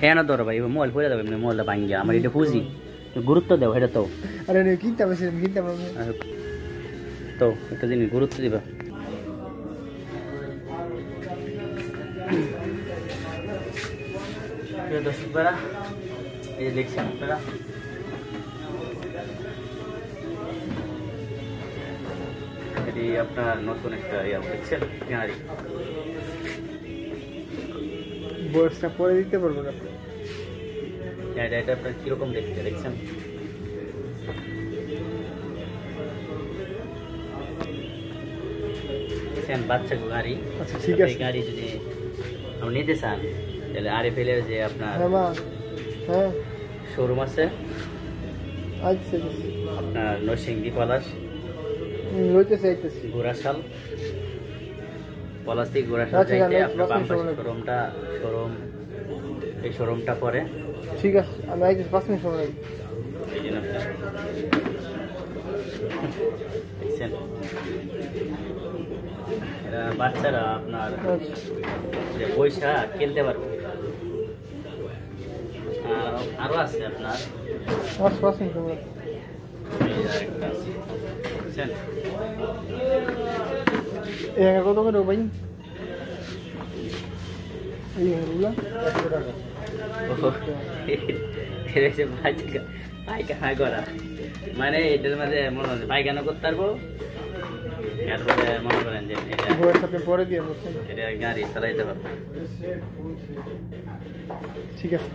হ্যাঁ না ধরো ভাই মোবাইল পড়ে যাবে এমনি মোবাইলটা ভাঙ্গিয়া আমার এটা বুঝি গুরুত্ব দেও এটা তো আরে কিনতে পারছিলাম কিনতে পারব তো একটা জিনিস গুরুত্ব দিবা দর্শকরা এই দেখছেন আপনারা এটি আপনার নতুন একটা ইয়া দেখছেন বয়সটা পরে দিতে পারব না এটা এটা আপনার কীরকম দেখতে দেখছেন? দেখছেন বাচ্চা গাড়ি? আচ্ছা ঠিক আছে। গাড়ি যদি আপনি নিতে চান তাহলে আরে ফেলের যে আপনার হ্যাঁ হ্যাঁ। শোরুম আছে? আচ্ছা আপনার নরসিংদী পলাশ লইতেছে আইতেছি পলাশ থেকে আচ্ছা, আপনার বাম পাশে শোরুমটা শোরুম এই শোরুমটা পরে। ঠিক আছে আমি আইতেছি পাঁচ মিনিট সময় বাচ্চারা আপনার আচ্ছা। যে পয়সা কিনতে পারবে। আর আছে আপনার। পাঁচ পাঁচ মিনিট হ্যাঙ্গার কত করে ভাই এই পায়খা- পায়খানা করা মানে এটার মধ্যে মনে হচ্ছে পায়খানা করতে পারব এরপরে মনে করেন যে পরে দিয়ে এটা গাড়ি চালাইতে পারব ঠিক আছে।